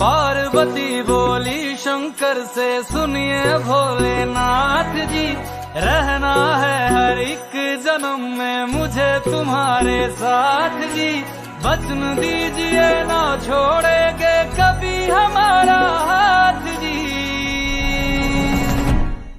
पार्वती बोली, शंकर से सुनिए भोलेनाथ जी। रहना है हर एक जन्म में मुझे तुम्हारे साथ जी। बचन दीजिए ना छोड़े